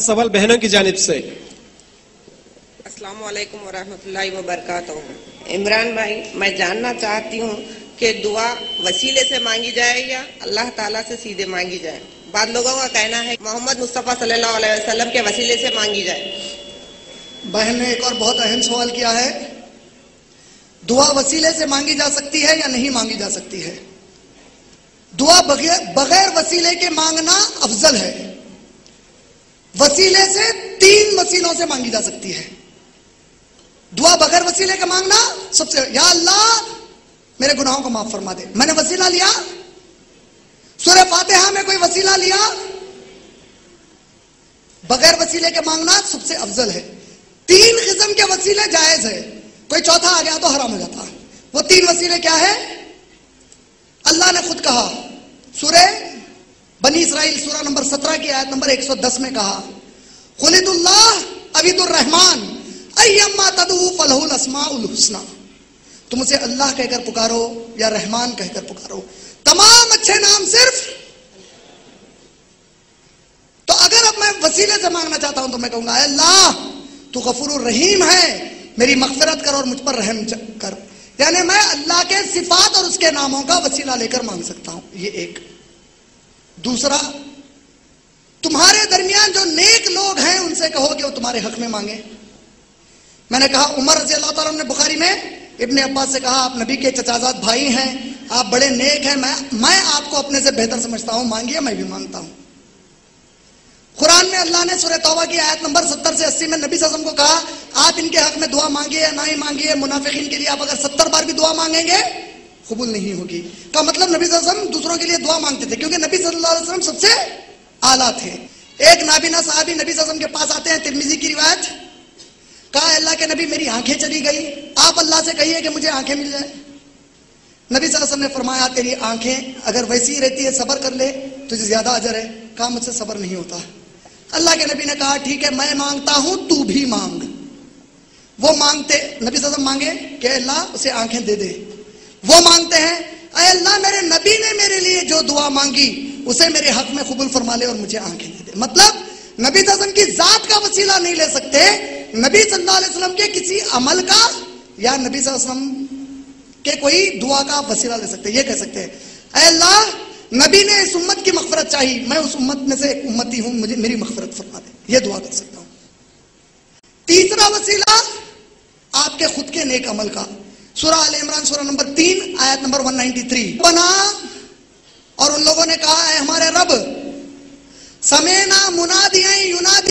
سوال بہنوں کی جانب سے۔ السلام علیکم ورحمۃ اللہ وبرکاتہ۔ عمران بھائی میں جاننا چاہتی ہوں کہ دعا وسیلے سے مانگی جائے یا اللہ تعالیٰ سے سیدھے مانگی جائے؟ بعض لوگوں کا کہنا ہے محمد مصطفیٰ صلی اللہ علیہ وسلم کے وسیلے سے مانگی جائے۔ بہن نے ایک اور بہت اہم سوال کیا ہے۔ دعا وسیلے سے مانگی جا سکتی ہے یا نہیں مانگی جا سکتی ہے؟ دعا بغیر بغیر وسیلے کے مانگنا افضل ہے۔ وسیلے سے تین وسیلوں سے مانگی جا سکتی ہے۔ دعا بغیر وسیلے کے مانگنا سب سے یا اللہ، میرے گناہوں کو معاف فرما دے۔ میں نے وسیلہ لیا۔ سورہ فاتحہ میں کوئی وسیلہ لیا؟ بغیر وسیلے کے مانگنا سب سے افضل ہے۔ تین قسم کے وسیلے جائز ہے کوئی چوتھا آ گیا تو حرام ہو جاتا۔ وہ تین وسیلے کیا ہے اللہ نے خود کہا، سورہ بنی اسرائیل سورہ نمبر سترہ کی آیت نمبر ایک سو دس میں کہا خلید اللہ عبید الرحمان ایما تدعو فلہ الاسماء الحسنہ. تم اسے اللہ کہہ کر پکارو یا رحمان کہہ کر پکارو. تمام اچھے نام صرف. تو اگر اب میں وسیلے سے مانگنا چاہتا ہوں تو میں کہوں گا، اے اللہ، تو غفور الرحیم ہے، میری مغفرت کر اور مجھ پر رحم کر. یعنی میں اللہ کے صفات اور اس کے ناموں کا وسیلہ لے کر مانگ سکتا ہوں. یہ ایک. دوسرا، تمہارے درمیان جو نیک سے کہو کہ وہ تمہارے حق میں مانگے۔ میں نے کہا، عمر رضی اللہ تعالیٰ نے بخاری میں ابن عباس سے کہا، آپ نبی کے چچازاد بھائی ہیں، آپ بڑے نیک ہیں، میں میں آپ کو اپنے سے بہتر سمجھتا ہوں، مانگیے، میں بھی مانگتا ہوں۔ قرآن میں اللہ نے سورہ توبہ کی آیت نمبر ستر سے اسی میں نبی صلی اللہ علیہ وسلم کو کہا، آپ ان کے حق میں دعا مانگیے یا نہ ہی مانگیے، منافقین کے لیے آپ اگر ستر بار بھی دعا مانگیں گے، قبول نہیں ہوگی۔ کا مطلب نبی صلی اللہ علیہ وسلم دوسروں کے لیے دعا مانگتے تھے، کیونکہ نبی صلی اللہ علیہ وسلم سب سے اعلیٰ تھے۔ ایک نابینا صحابی نبی صلی اللہ علیہ وسلم کے پاس آتے ہیں ترمیزی کی روایت کہا اللہ کے نبی، میری آنکھیں چلی گئی۔ آپ اللہ سے کہیے کہ مجھے آنکھیں مل جائیں۔ نبی صلی اللہ علیہ وسلم نے فرمایا، تیری آنکھیں اگر ویسی رہتی ہے، صبر کر لے، تجھے زیادہ اجر ہے۔ کہا، مجھ سے صبر نہیں ہوتا۔ اللہ کے نبی نے کہا، ٹھیک ہے، میں مانگتا ہوں، تو بھی مانگ۔ وہ مانگتے، نبی صلی اللہ علیہ وسلم مانگے کہ اللہ، اسے آنکھیں دے دے۔ وہ مانگتے ہیں، اے اللہ، میرے نبی نے میرے لیے جو دعا مانگی اسے میرے حق میں قبول فرما لے اور مجھے آنکھیں دے دے۔ مطلب نبی صلی اللہ علیہ وسلم کی ذات کا وسیلہ نہیں لے سکتے۔ نبی صلی اللہ علیہ وسلم کے کسی عمل کا یا نبی صلی اللہ علیہ وسلم کے کوئی دعا کا وسیلہ لے سکتے یہ کہہ سکتے ہیں، اے اللہ، نبی نے اس امت کی مغفرت چاہی۔ میں اس امت میں سے ایک امتی ہوں، مجھے میری مغفرت فرما دے۔ یہ دعا کر سکتا ہوں۔ تیسرا وسیلہ آپ کے خود کے نیک عمل کا۔ سورہ عال عمران سورہ نمبر تین، آیت نمبر 193 بنا اور ان لوگوں نے کہا اے ہمارے رب سمینا منادی یونادی